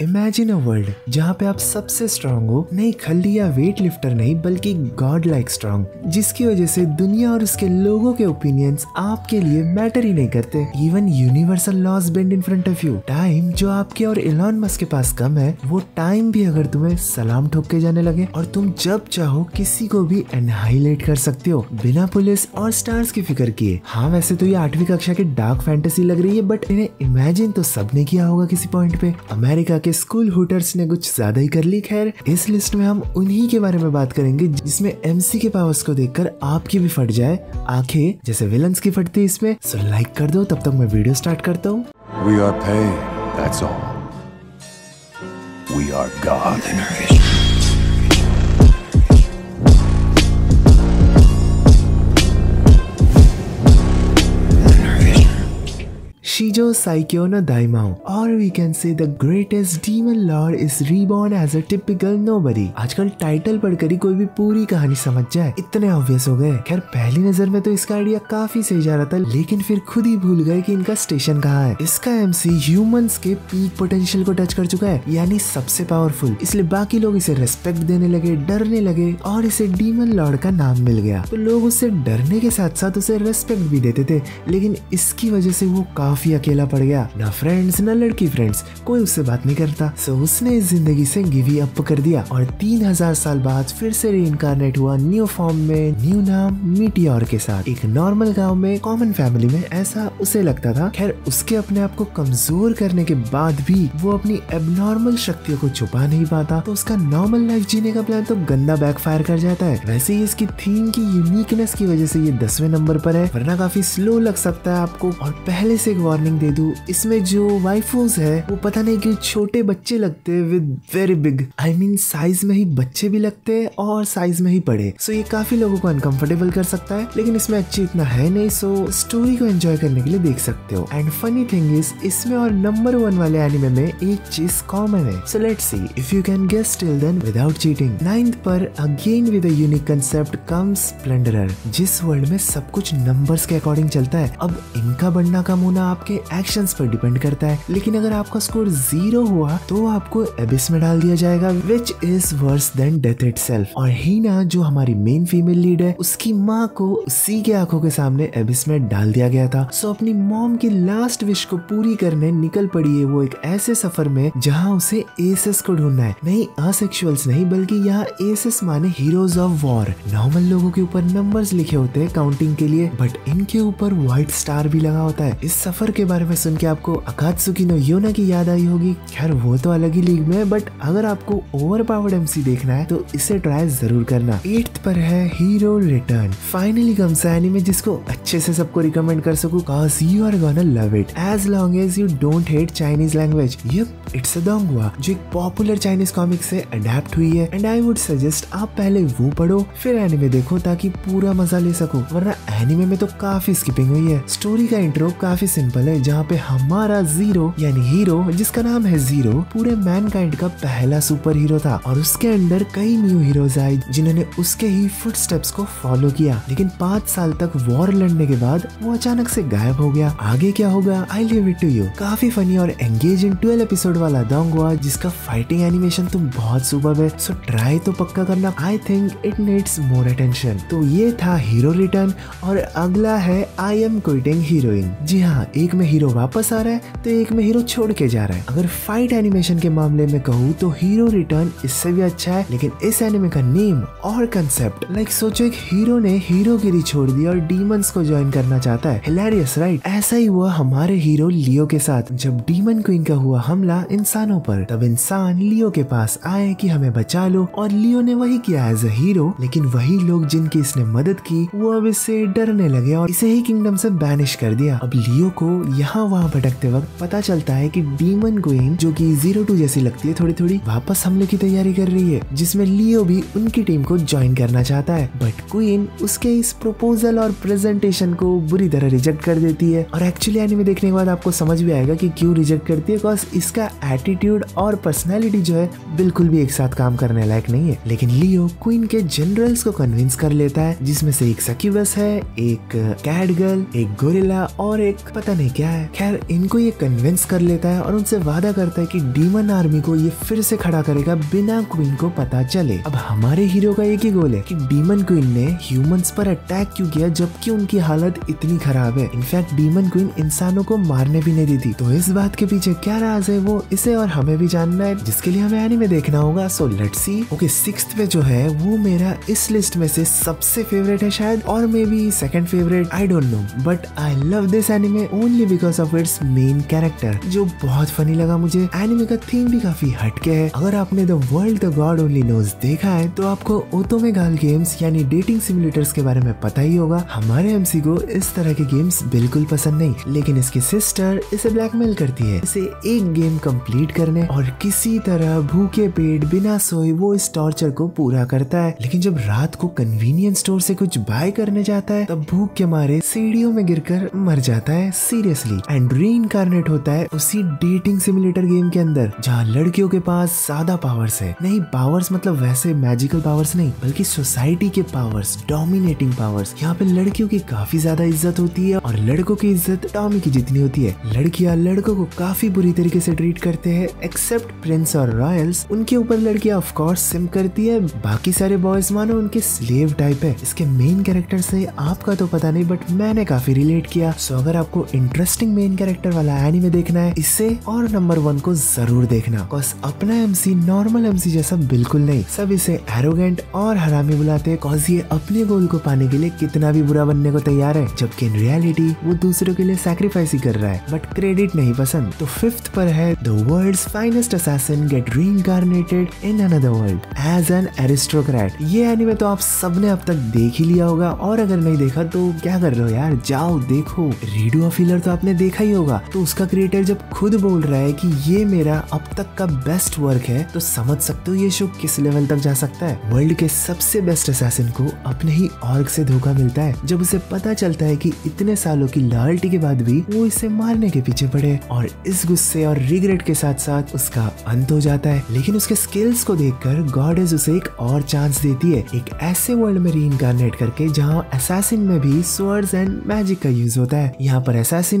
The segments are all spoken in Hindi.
इमेजिन अ वर्ल्ड जहाँ पे आप सबसे स्ट्रांग हो, नहीं खल्ली या वेट लिफ्टर नहीं, बल्कि गॉड लाइक स्ट्रांग जिसकी वजह से दुनिया और उसके लोगों के ओपिनियंस आपके लिए मैटर ही नहीं करते। Even universal laws bend in front of you time जो आपके और इलॉन मस्क के पास कम है, वो टाइम भी अगर तुम्हें सलाम ठोक के जाने लगे, और तुम जब चाहो किसी को भी एनहाइलेट कर सकते हो, बिना पुलिस और स्टार्स की फ़िक्र किए। हाँ वैसे तो ये आठवीं कक्षा की डार्क फैंटेसी लग रही है बट इन्हें इमेजिन तो सबने किया होगा किसी पॉइंट पे। अमेरिका के स्कूल हुटर्स ने कुछ ज़्यादा ही कर ली खैर इस लिस्ट में हम उन्हीं के बारे में बात करेंगे जिसमें एमसी के पावर्स को देखकर आपकी भी फट जाए आँखें जैसे विलन की फटती इसमें सो लाइक कर दो तब तक मैं वीडियो स्टार्ट करता हूँ We are that's all. We are God. Shijo Saikyo no Daimao, or we can say the greatest demon lord is reborn as a typical nobody. आजकल टाइटल पढ़कर ही कोई भी पूरी कहानी समझ जाए। इतने ऑब्वियस हो गए। खैर, पहली नज़र में तो इसका आइडिया काफ़ी सही जा रहा था, लेकिन फिर खुद ही भूल गए कि इनका स्टेशन कहाँ है। इसका एमसी ह्यूमंस के पीक पोटेंशियल को टच कर चुका है, यानी सबसे पावरफुल इसलिए बाकी लोग इसे रेस्पेक्ट देने लगे, डरने लगे, और इसे डीमन लॉर्ड का नाम मिल गया। तो लोग उससे डरने के साथ साथ उसे रेस्पेक्ट भी देते थे, लेकिन इसकी वजह से वो काफ़ी अकेला पड़ गया। ना फ्रेंड्स ना लड़की फ्रेंड्स कोई उससे बात नहीं करता। सो उसने इस ज़िंदगी से गिवी अप कर दिया और तीन हज़ार साल बाद फिर से रीइनकारनेट हुआ न्यू फॉर्म में न्यू नाम मीटियोर के साथ। एक नॉर्मल गाँव में कॉमन फैमिली में ऐसा उसे लगता था। खैर, उसके अपने आप को कमज़ोर करने के बाद भी वो अपनी एबनॉर्मल शक्तियों को छुपा नहीं पाता। तो उसका नॉर्मल लाइफ जीने का प्लान तो गंदा बैकफायर कर जाता है। वैसे ही इसकी थीम की यूनिकनेस की वजह से ये दसवें नंबर पर है, वरना काफ़ी स्लो लग सकता है आपको। और पहले से एक वार्निंग दे दूँ। इसमें जो वाइफोस है, वो पता नहीं क्यों छोटे बच्चे लगते हैं with very big I mean size में ही बच्चे भी लगते हैं और साइज़ में ही बड़े। सो ये काफ़ी लोगों को अनकंफर्टेबल कर सकता है, लेकिन इसमें अच्छी इतना है नहीं सो स्टोरी को एंजॉय करने के लिए देख सकते हो। एंड फनी थिंग इज़ इसमें और नंबर वन वाले एनिमे में एक चीज़ कॉमन है। So let's see if you can guess till then without cheating ninth पर again with unique concept comes splendorer जिस वर्ल्ड में सब कुछ नंबर्स के अकॉर्डिंग चलता है। अब इनका बढ़ना कम होना आपके एक्शंस पर डिपेंड करता है। लेकिन अगर आपका स्कोर ज़ीरो हुआ तो आपको एबिस में डाल दिया जाएगा which is worse than death it और हीना, जो हमारी मेन फीमेल लीड है, उसकी माँ को उसी के आँखों के सामने एबिस में डाल दिया गया था। सो अपनी मॉम की लास्ट विश को पूरी करने निकल पड़ी है वो एक ऐसे सफ़र में, जहाँ उसे एसेस को ढूंढना है। नहीं असेक्सुअल्स नहीं, बल्कि यहाँ एसेस माने हीरोज ऑफ़ वॉर नॉर्मल लोगों के ऊपर नंबर्स लिखे होते हैं काउंटिंग के लिए बट इनके ऊपर व्हाइट स्टार भी लगा होता है। इस सफ़र के बारे में सुन के आपको अकात्सुकी नो योना की याद आई होगी। खैर, वो तो अलग ही लीग में बट अगर आपको ओवर पावर्ड एमसी देखना है तो इसे ट्राई ज़रूर करना। एट्थ पर है hero return finally comes anime जिसको अच्छे से सबको रिकमेंड कर सकूँ, cause you are gonna love it as long as you don't hate Chinese language yup it's a donghua जो एक पॉपुलर चाइनीज़ कॉमिक से अडेप्ट हुई है। एंड आई वुड सजेस्ट आप पहले वो पढ़ो, फिर एनिमे देखो, ताकि पूरा मज़ा ले सको। वरना एनिमे में तो काफ़ी स्किपिंग हुई है। स्टोरी का इंट्रो काफ़ी सिंपल है जहाँ पे हमारा ज़ीरो यानी हीरो जिसका नाम है ज़ीरो पूरे मैनकाइंड का पहला सुपर हीरो था। और उसके अंडर कई न्यू हीरोज आए, जिन्होंने उसके ही फुटस्टेप्स को फॉलो किया। लेकिन पाँच साल तक वॉर लड़ने के बाद वो अचानक से गायब हो गया। आगे क्या होगा? I leave it to you काफ़ी फनी और एंगेजिंग ट्वेल्व एपिसोड वाला दोंगवा जिसका फाइटिंग एनिमेशन तो बहुत सुपर है सो ट्राई तो पक्का करना। I think it needs more attention तो ये था हीरो रिटर्न और अगला है आई एम क्विटिंग हीरोइन जी हाँ एक में हीरो वापस आ रहा है तो एक में हीरो छोड़ के जा रहा है। अगर फाइट एनिमेशन के मामले में कहूँ तो हीरो रिटर्न इससे भी अच्छा है, लेकिन इस एनिमे का नेम और कंसेप्ट लाइक सोचो एक हीरो ने हीरोगिरी छोड़ दी और डीमंस को ज्वाइन करना चाहता है। हिलेरियस राइट ऐसा ही हुआ हमारे हीरो लियो के साथ। जब डीमन क्वीन का हुआ हमला इंसानों पर, तब इंसान लियो के पास आए कि हमें बचा लो, और लियो ने वही किया एज अ हीरो लेकिन वही लोग जिनकी इसने मदद की, वो अब इससे डरने लगे और इसे ही किंगडम से बैनिश कर दिया। अब लियो को यहाँ वहाँ भटकते वक्त पता चलता है कि डीमन क्वीन जो कि ज़ीरो टू जैसी लगती है थोड़ी थोड़ी वापस हमले की तैयारी कर रही है, जिसमें लियो भी उनकी टीम को ज्वाइन करना चाहता है। बट क्वीन उसके इस प्रपोजल और प्रेजेंटेशन को बुरी तरह रिजेक्ट कर देती है। और एक्चुअली एनिमे देखने के बाद आपको समझ भी आएगा कि क्यों रिजेक्ट करती है बिकॉज़ इसका एटीट्यूड और पर्सनैलिटी जो है, बिल्कुल भी एक साथ काम करने लायक नहीं है। लेकिन लियो क्वीन के जनरल्स को कन्विंस कर लेता है, जिसमें से एक सकीबस है, एक कैट गर्ल एक गोरिल्ला और एक पता नहीं क्या क्या है। खैर, इनको ये कन्विंस कर लेता है और उनसे वादा करता है कि डीमन आर्मी को ये फिर से खड़ा करेगा बिना क्वीन को पता चले। अब हमारे हीरो का एक ही गोल है कि डीमन क्वीन ने ह्यूमंस पर अटैक क्यों किया, जबकि उनकी हालत इतनी खराब है। इनफैक्ट डीमन क्वीन इंसानों को मारने भी नहीं दी थी तो इस बात के पीछे क्या राज है, वो इसे और हमें भी जानना है, जिसके लिए हमें एनिमे देखना होगा। So let's see okay six पे जो है, वो मेरा इस लिस्ट में से सबसे फेवरेट है शायद, और maybe second favourite I don't know but I love this anime only because of its main character जो बहुत फनी लगा मुझे एनिमे का थीम भी काफ़ी हटके है। अगर आपने the world the god only knows देखा है तो आपको ओतोमे गाल गेम्स यानी डेटिंग सिमुलेटर्स के बारे में पता ही होगा। हमारे एमसी को इस तरह के गेम्स बिल्कुल पसंद नहीं, लेकिन इसकी सिस्टर इसे ब्लैकमेल करती है। इसे एक गेम कंप्लीट करने और किसी तरह भूखे पेट बिना सोए वो इस टॉर्चर को पूरा करता है। लेकिन जब रात को कन्वीनियंस स्टोर से कुछ बाय करने जाता है, तब भूख के मारे सीढ़ियों में गिरकर मर जाता है। सीरियसली एंड री इनकारनेट होता है उसी डेटिंग सिमुलेटर गेम के अंदर, जहाँ लड़कियों के पास ज़्यादा पावर्स है। नहीं पावर्स मतलब वैसे मैजिकल पावर्स नहीं, बल्कि सोसाइटी के पावर्स डोमिनेटिंग पावर्स यहाँ पे लड़कियों की काफ़ी ज़्यादा इज़्ज़त होती है और लड़कों की इज़्ज़त टॉमी की जितनी होती है। लड़कियाँ लड़कों को काफ़ी बुरी तरीके से ट्रीट करते हैं एक्सेप्ट प्रिंस और रॉयल्स उनके ऊपर लड़कियाँ ऑफ़ कोर्स सिम करती है, बाकी सारे बॉयज़ मानो उनके स्लेव टाइप है। इसके मेन कैरेक्टर से आपका तो पता नहीं बट मैंने काफ़ी रिलेट किया। सो अगर आपको इंटरेस्टिंग मेन कैरेक्टर वाला एनिमे देखना है। इसे और नंबर वन को ज़रूर देखना। कॉज अपना एमसी नॉर्मल एमसी जैसा बिल्कुल नहीं। सब इसे एरोगेंट और हरामी बुलाते हैं। कॉज ये अपने गोल को पाने के लिए कितना भी बुरा बनने को तैयार है। जबकि इन रियलिटी वो दूसरों के लिए सैक्रिफाइस ही कर रहा है। बट क्रेडिट नहीं पसंद। तो फिफ्थ पर है the world's finest assassin gets reincarnated in another world as an aristocrat ये एनिमे तो आप सबने अब तक देख ही लिया होगा। और अगर नहीं देखा तो क्या कर रहे हो यार? जाओ, देखो। रेडियो ऑफिलर तो आपने देखा ही होगा तो उसका क्रिएटर जब खुद बोल रहा है कि ये मेरा अब तक का बेस्ट वर्क है तो समझ सकते हो ये शो किस लेवल तक जा सकता है। वर्ल्ड के सबसे बेस्ट असैसिन को अपने ही ऑर्ग से धोखा मिलता है, जब उसे पता चलता है कि इतने सालों की लॉयल्टी के बाद भी वो इसे मारने के पीछे पड़े और इस गुस्से और रिग्रेट के साथ साथ उसका अंत हो जाता है। लेकिन उसके स्किल्स को देखकर गॉडेस उसे एक और चांस देती है, एक ऐसे वर्ल्ड में रीइनकारनेट करके जहाँ असैसिन में भी स्वर्ड्स एंड मैजिक का यूज़ होता है। यहाँ पर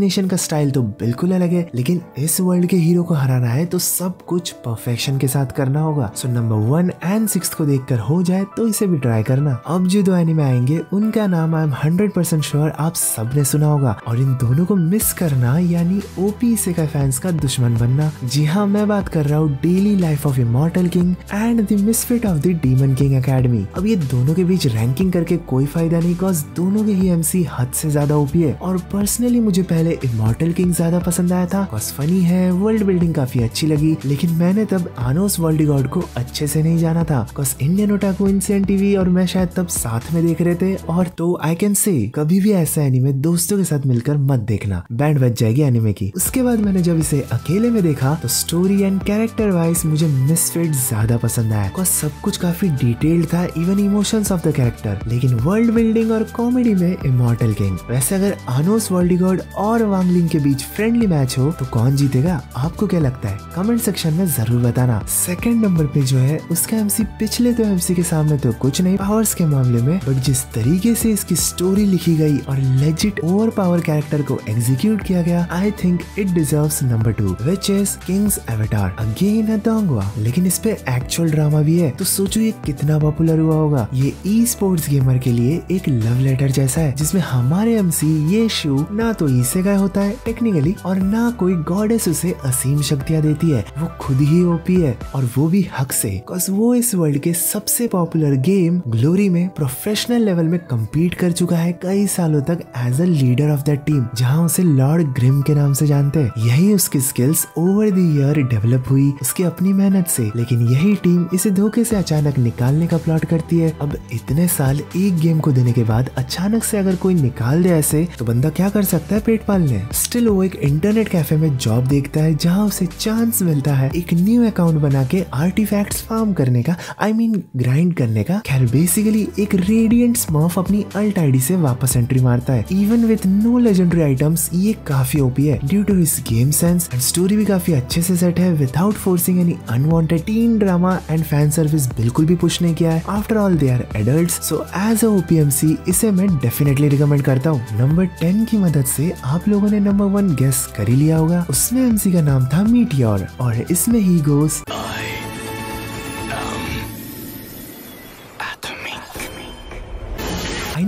असैसिनेशन का स्टाइल तो बिल्कुल अलग है, लेकिन इस वर्ल्ड के हीरो को हराना है तो सब कुछ परफेक्शन के साथ करना होगा। So number one and six को देखकर हो जाए तो इसे भी ट्राई करना। अब जो दो एनिमे आएँगे, उनका नाम I am hundred percent sure आप सबने सुना होगा। और इन दोनों को मिस करना, यानी ओपी से का फैंस का दुश्मन बनना। जी हाँ मैं बात कर रहा हूँ daily life of immortal king and the misfit of the demon king academy अब ये दोनों के बीच रैंकिंग करके कोई फ़ायदा नहीं कॉज दोनों के ही एमसी हद से ज़्यादा ओपी है। और पर्सनली मुझे पहले इमोर्टल किंग ज़्यादा पसंद आया था। कॉज फनी है वर्ल्ड बिल्डिंग काफ़ी अच्छी लगी, लेकिन मैंने तब आनोस वर्ल्ड गॉड को अच्छे से नहीं जाना था। कॉज इंडियन ओटाको इंसियन टीवी और मैं शायद तब साथ में देख रहे थे। और तो आई कैन से कभी भी ऐसा एनिमे दोस्तों के साथ मिलकर मत देखना। बैंड बच जाएगी एनिमे की। उसके बाद मैंने जब इसे अकेले में देखा तो स्टोरी एंड कैरेक्टर वाइज मुझे मिसफिट ज़्यादा पसंद आया। कॉज सब कुछ काफ़ी डिटेल्ड था even emotions of the character लेकिन वर्ल्ड बिल्डिंग और कॉमेडी में इमोर्टल किंग वैसे अगर आनोस वर्ल्ड गॉड और वांगलिंग के बीच फ्रेंडली मैच हो तो कौन जीतेगा? आपको क्या लगता है? कमेंट सेक्शन में ज़रूर बताना। सेकंड नंबर पे जो है, उसका एमसी पिछले तो एमसी के सामने तो कुछ नहीं। पावर्स के मामले में बट जिस तरीके से इसकी स्टोरी लिखी गई और लेजिट ओवर पावर कैरेक्टर को एग्जीक्यूट किया गया I think it deserve number two which is King's Avatar again donghua लेकिन इस पे एक्चुअल ड्रामा भी है। तो सोचो ये कितना पॉपुलर हुआ होगा। ये ई स्पोर्ट्स गेमर के लिए एक लव लेटर जैसा है, जिसमें हमारे एमसी ये शो ना तो ई से गाय होता है टेक्निकली और ना कोई गॉडेस उसे असीम शक्तियाँ देती है। वो खुद ही ओपी है और वो भी हक से। कॉज वो इस वर्ल्ड के सबसे पॉपुलर गेम ग्लोरी में प्रोफेशनल लेवल में कम्पीट कर चुका है कई सालों तक as a leader of that team जहाँ उसे लॉर्ड ग्रिम के नाम से जानते हैं। यही उसकी skills over the year develop हुई उसकी अपनी मेहनत से। लेकिन यही टीम इसे धोखे से अचानक निकालने का प्लॉट करती है। अब इतने साल एक गेम को देने के बाद अचानक से अगर कोई निकाल दे ऐसे तो बंदा क्या कर सकता है पेट पालने? स्टिल वो एक इंटरनेट कैफ़े में जॉब देखता है, जहाँ उसे चांस मिलता है एक न्यू अकाउंट बना के आर्टिफैक्ट्स फार्म करने का आई मीन ग्राइंड करने का। खैर बेसिकली एक रेडियंट स्मर्फ अपनी अल्ट आईडी से वापस एंट्री मारता है। Even with no legendary items ये काफ़ी ओपी है। Due to his game sense and story भी काफ़ी अच्छे से सेट है without forcing any unwanted teen drama and fan service बिल्कुल भी पुश नहीं किया है। After all they are adult so as a OPMC इसे मैं डेफिनेटली रिकमेंड करता हूँ। नंबर टेन की मदद से आप लोगों लोगों ने नंबर वन गेस कर ही लिया होगा। उसमें एमसी का नाम था मीटियोर और इसमें ही गोस आई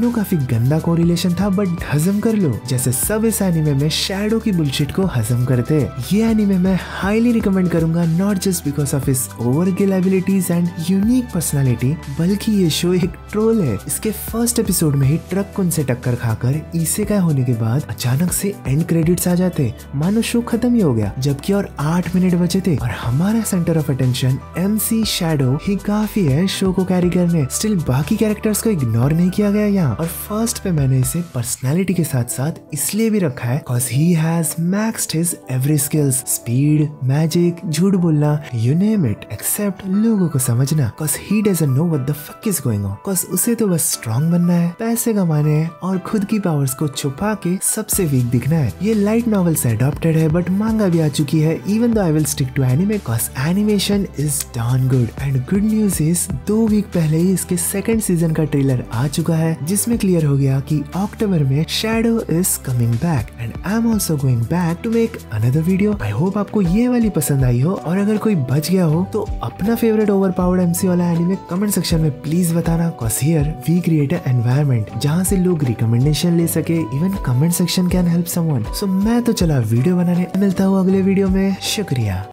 नो काफ़ी गंदा कोरिलेशन था बट हजम कर लो। जैसे सब इस एनिमे में शेडो की बुलशिट को हजम करते। ये एनिमे मैं हाईली रिकमेंड करूँगा नॉट जस्ट बिकॉज़ ऑफ़ इस over abilities and unique personality बल्कि ये शो एक ट्रोल है। इसके फ़र्स्ट एपिसोड में ही ट्रक उनसे टक्कर खाकर इसे होने के बाद अचानक से एंड क्रेडिट्स आ जाते। मानो शो खत्म ही हो गया, जबकि और आठ मिनट बचे थे। और हमारा center of attention M C Shadow ही काफ़ी है शो को कैरी करने। स्टिल बाकी कैरेक्टर्स को इग्नोर नहीं किया गया यहाँ। और फ़र्स्ट पे मैंने इसे पर्सनैलिटी के साथ साथ इसलिए भी रखा है cause he has maxed his every skills speed magic झूठ बोलना यू नेम इट एक्सेप्ट लोगों को समझना। Cause he doesn't know what the fuck is going on cause उसे तो बस स्ट्रॉन्ग बनना है, पैसे कमाने हैं और खुद की पावर्स को छुपा के सबसे वीक दिखना है। ये लाइट नॉवल से अडॉप्टेड है बट मांगा भी आ चुकी है even though I will stick to anime cause animation is damn good and good news is दो वीक पहले ही इसके सेकंड सीज़न का ट्रेलर आ चुका है जिसमें क्लियर हो गया कि अक्टूबर में Shadow is coming back and I am also going back to make another video I hope आपको ये वाली पसंद आई हो और अगर कोई बच गया हो तो अपना फेवरेट ओवर पावर्ड एमसी वाला एनिमे कमेंट सेक्शन में प्लीज़ बताना cause here we create environment जहाँ से लोग रिकमेंडेशन ले सके even comment section can help someone so मैं तो चला वीडियो बनाने, मिलता हूँ अगले वीडियो में, शुक्रिया।